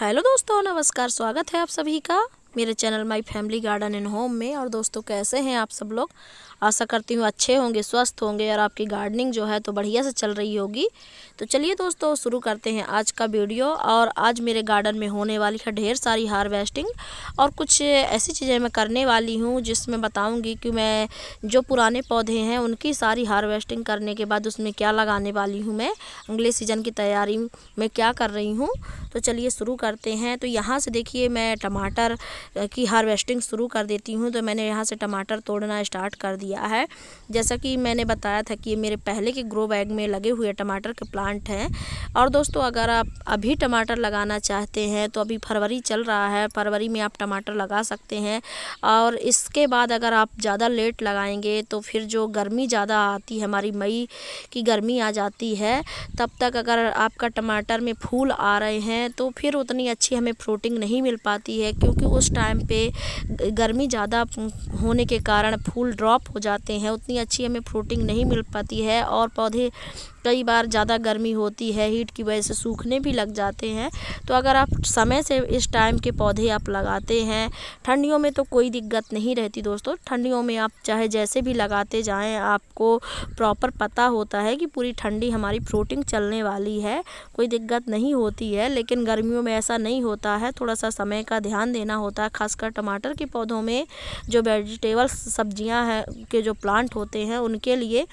Hello दोस्तों नमस्कार स्वागत है आप सभी का। मेरे channel my family garden and home में। और दोस्तों, कैसे हैं आप सब लोग? आशा करती हूँ अच्छे होंगे, स्वस्थ होंगे और आपकी गार्डनिंग जो है तो बढ़िया से चल रही होगी। तो चलिए दोस्तों, शुरू करते हैं आज का वीडियो। और आज मेरे गार्डन में होने वाली है ढेर सारी हार्वेस्टिंग। और कुछ ऐसी चीज़ें मैं करने वाली हूँ जिसमें बताऊँगी कि मैं जो पुराने पौधे हैं, उनकी सारी हार्वेस्टिंग करने के बाद उसमें क्या लगाने वाली हूँ मैं, अगले सीज़न की तैयारी में क्या कर रही हूँ। तो चलिए शुरू करते हैं। तो यहाँ से देखिए मैं टमाटर की हार्वेस्टिंग शुरू कर देती हूँ तो मैंने यहाँ से टमाटर तोड़ना स्टार्ट कर दिया है। जैसा कि मैंने बताया था कि मेरे पहले के ग्रो बैग में लगे हुए टमाटर के प्लांट हैं। और दोस्तों, अगर आप अभी टमाटर लगाना चाहते हैं तो अभी फरवरी चल रहा है, फरवरी में आप टमाटर लगा सकते हैं। और इसके बाद अगर आप ज़्यादा लेट लगाएँगे तो फिर जो गर्मी ज़्यादा आती है, हमारी मई की गर्मी आ जाती है, तब तक अगर आपका टमाटर में फूल आ रहे हैं तो फिर उतनी अच्छी हमें फ्रूटिंग नहीं मिल पाती है, क्योंकि उस टाइम पे गर्मी ज़्यादा होने के कारण फूल ड्रॉप हो जाते हैं, उतनी अच्छी हमें फ्रूटिंग नहीं मिल पाती है और पौधे कई बार ज़्यादा गर्मी होती है हीट की वजह से सूखने भी लग जाते हैं। तो अगर आप समय से इस टाइम के पौधे आप लगाते हैं, ठंडियों में तो कोई दिक्कत नहीं रहती दोस्तों। ठंडियों में आप चाहे जैसे भी लगाते जाएँ, आपको प्रॉपर पता होता है कि पूरी ठंडी हमारी फ्रूटिंग चलने वाली है, कोई दिक्कत नहीं होती है। लेकिन गर्मियों में ऐसा नहीं होता है थोड़ा सा समय का ध्यान देना होता है, खासकर टमाटर के पौधों में जो वेजिटेबल्स सब्ज़ियाँ हैं, के जो प्लांट होते हैं, उनके लिए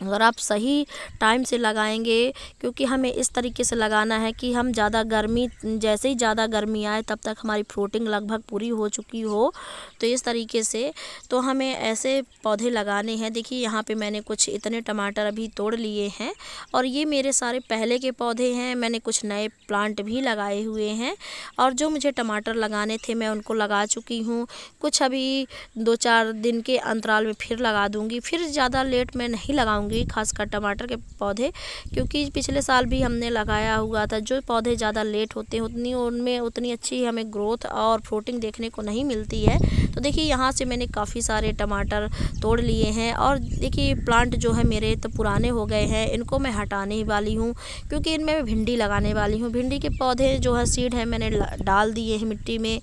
अगर आप सही टाइम से लगाएँगे, क्योंकि हमें इस तरीके से लगाना है कि हम ज़्यादा गर्मी, जैसे ही ज़्यादा गर्मी आए, तब तक हमारी फ्रूटिंग लगभग पूरी हो चुकी हो। तो इस तरीके से तो हमें ऐसे पौधे लगाने हैं। देखिए, यहाँ पे मैंने कुछ इतने टमाटर अभी तोड़ लिए हैं, और ये मेरे सारे पहले के पौधे हैं। मैंने कुछ नए प्लांट भी लगाए हुए हैं, और जो मुझे टमाटर लगाने थे, मैं उनको लगा चुकी हूँ। कुछ अभी दो चार दिन के अंतराल में फिर लगा दूँगी। फिर ज़्यादा लेट मैं नहीं लगाऊँगी। लगाऊँगी खासकर टमाटर के पौधे, क्योंकि पिछले साल भी हमने लगाया हुआ था, जो पौधे ज़्यादा लेट होते हैं, उतनी उनमें उतनी अच्छी हमें ग्रोथ और फ्रूटिंग देखने को नहीं मिलती है। तो देखिए, यहाँ से मैंने काफ़ी सारे टमाटर तोड़ लिए हैं और देखिए, प्लांट जो है मेरे तो पुराने हो गए हैं, इनको मैं हटाने वाली हूँ, क्योंकि इनमें मैं भिंडी लगाने वाली हूँ। भिंडी के पौधे जो है, सीड है, मैंने डाल दिए हैं मिट्टी में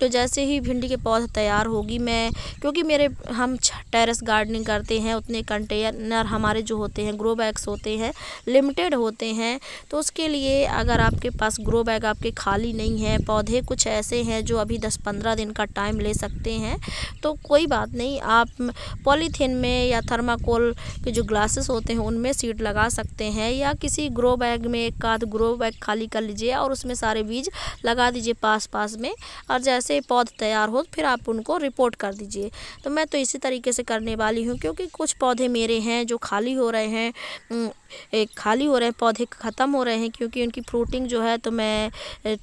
तो जैसे ही भिंडी के पौधे तैयार होगी, मैं, क्योंकि मेरे हम टेरेस गार्डनिंग करते हैं, उतने कंटेनर हमारे हमारे जो होते हैं ग्रो बैग्स होते हैं लिमिटेड होते हैं तो उसके लिए अगर आपके पास ग्रो बैग आपके खाली नहीं है, पौधे कुछ ऐसे हैं जो अभी दस पंद्रह दिन का टाइम ले सकते हैं तो कोई बात नहीं, आप पॉलीथीन में या थर्माकोल के जो ग्लासेस होते हैं, उनमें सीड लगा सकते हैं, या किसी ग्रो बैग में एक आध ग्रो बैग खाली कर लीजिए और उसमें सारे बीज लगा दीजिए पास पास में, और जैसे पौध तैयार हो, फिर आप उनको रिपोर्ट कर दीजिए। तो मैं तो इसी तरीके से करने वाली हूँ, क्योंकि कुछ पौधे मेरे हैं जो खाली हो रहे हैं एक खाली हो रहे हैं, पौधे ख़त्म हो रहे हैं क्योंकि उनकी फ्रूटिंग जो है तो मैं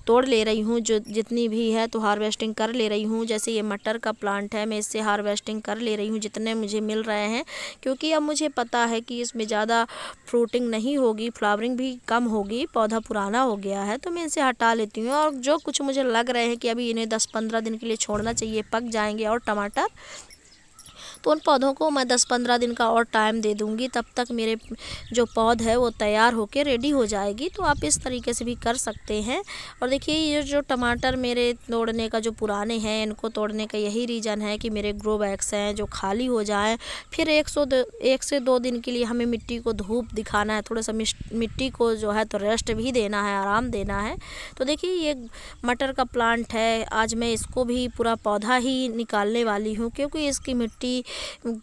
तोड़ ले रही हूँ, जो जितनी भी है तो हार्वेस्टिंग कर ले रही हूँ, जैसे ये मटर का प्लांट है मैं इससे हार्वेस्टिंग कर ले रही हूँ, जितने मुझे मिल रहे हैं, क्योंकि अब मुझे पता है कि इसमें ज़्यादा फ्रूटिंग नहीं होगी, फ्लावरिंग भी कम होगी, पौधा पुराना हो गया है तो मैं इसे हटा लेती हूँ और जो कुछ मुझे लग रहे हैं कि अभी इन्हें दस पंद्रह दिन के लिए छोड़ना चाहिए, पक जाएँगे और टमाटर तो उन पौधों को मैं दस पंद्रह दिन का और टाइम दे दूँगी। तब तक मेरे जो पौध है वो तैयार होकर रेडी हो जाएगी। तो आप इस तरीके से भी कर सकते हैं। और देखिए, ये जो टमाटर मेरे तोड़ने का जो पुराने हैं, इनको तोड़ने का यही रीज़न है कि मेरे ग्रो बैग्स हैं जो खाली हो जाएँ। फिर एक सौ एक से दो दिन के लिए हमें मिट्टी को धूप दिखाना है। थोड़ा सा मिट्टी को जो है तो रेस्ट भी देना है, आराम देना है। तो देखिए, ये मटर का प्लांट है। आज मैं इसको भी पूरा पौधा ही निकालने वाली हूँ, क्योंकि इसकी मिट्टी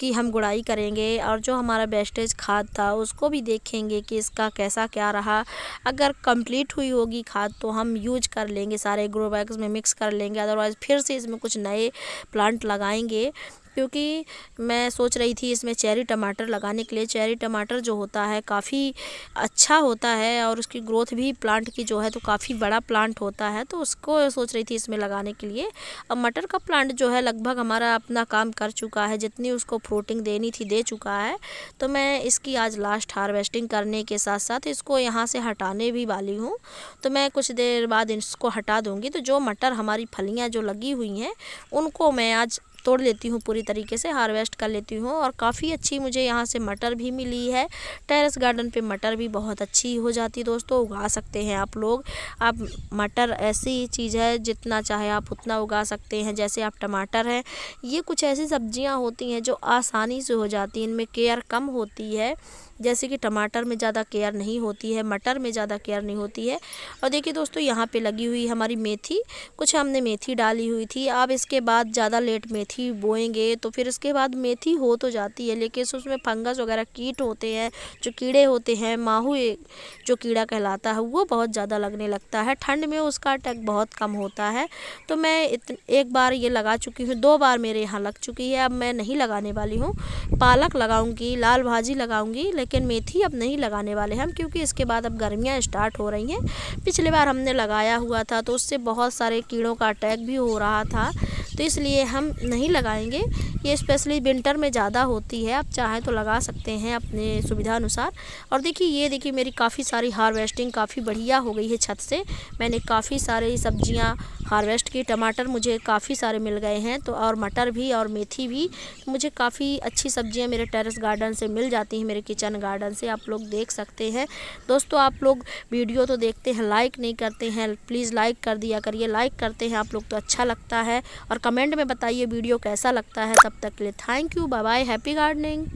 की हम गुड़ाई करेंगे और जो हमारा बेस्टेज खाद था उसको भी देखेंगे कि इसका कैसा क्या रहा। अगर कंप्लीट हुई होगी खाद तो हम यूज़ कर लेंगे, सारे ग्रो बैग्स में मिक्स कर लेंगे, अदरवाइज़ फिर से इसमें कुछ नए प्लांट लगाएँगे। क्योंकि मैं सोच रही थी इसमें चेरी टमाटर लगाने के लिए। चेरी टमाटर जो होता है काफ़ी अच्छा होता है और उसकी ग्रोथ भी प्लांट की जो है तो काफ़ी बड़ा प्लांट होता है तो उसको सोच रही थी इसमें लगाने के लिए। अब मटर का प्लांट जो है लगभग हमारा अपना काम कर चुका है, जितनी उसको फ्रूटिंग देनी थी दे चुका है। तो मैं इसकी आज लास्ट हार्वेस्टिंग करने के साथ साथ इसको यहाँ से हटाने भी वाली हूँ। तो मैं कुछ देर बाद इसको हटा दूँगी। तो जो मटर हमारी फलियाँ जो लगी हुई हैं, उनको मैं आज तोड़ लेती हूँ पूरी तरीके से, हार्वेस्ट कर लेती हूँ और काफ़ी अच्छी मुझे यहाँ से मटर भी मिली है। टेरेस गार्डन पे मटर भी बहुत अच्छी हो जाती है दोस्तों, उगा सकते हैं आप लोग। आप मटर ऐसी चीज़ है, जितना चाहे आप उतना उगा सकते हैं, जैसे आप टमाटर हैं। ये कुछ ऐसी सब्ज़ियाँ होती हैं जो आसानी से हो जाती हैं, इनमें केयर कम होती है। जैसे कि टमाटर में ज़्यादा केयर नहीं होती है, मटर में ज़्यादा केयर नहीं होती है। और देखिए दोस्तों, यहाँ पे लगी हुई हमारी मेथी, कुछ हमने मेथी डाली हुई थी। अब इसके बाद ज़्यादा लेट मेथी बोएँगे तो फिर इसके बाद मेथी हो तो जाती है, लेकिन उसमें फंगस वगैरह कीट होते हैं, जो कीड़े होते हैं, माहू जो कीड़ा कहलाता है, वो बहुत ज़्यादा लगने लगता है। ठंड में उसका अटैक बहुत कम होता है। तो मैं एक बार ये लगा चुकी हूँ, दो बार मेरे यहाँ लग चुकी है। अब मैं नहीं लगाने वाली हूँ। पालक लगाऊँगी, लाल भाजी लगाऊँगी लेकिन मेथी अब नहीं लगाने वाले हम क्योंकि इसके बाद अब गर्मियाँ स्टार्ट हो रही हैं। पिछले बार हमने लगाया हुआ था तो उससे बहुत सारे कीड़ों का अटैक भी हो रहा था तो इसलिए हम नहीं लगाएँगे। ये स्पेशली विंटर में ज़्यादा होती है, आप चाहें तो लगा सकते हैं अपने सुविधा अनुसार और देखिए, ये देखिए मेरी काफ़ी सारी हार्वेस्टिंग काफ़ी बढ़िया हो गई है छत से। मैंने काफ़ी सारी सब्ज़ियाँ हार्वेस्ट की टमाटर मुझे काफ़ी सारे मिल गए हैं तो और मटर भी और मेथी भी। मुझे काफ़ी अच्छी सब्ज़ियाँ मेरे टेरेस गार्डन से मिल जाती हैं, मेरे किचन गार्डन से, आप लोग देख सकते हैं। दोस्तों, आप लोग वीडियो तो देखते हैं, लाइक नहीं करते हैं, प्लीज़ लाइक कर दिया करिए, लाइक करते हैं, आप लोग तो अच्छा लगता है। और कमेंट में बताइए वीडियो कैसा लगता है, तब तक के लिए thank you bye bye happy gardening.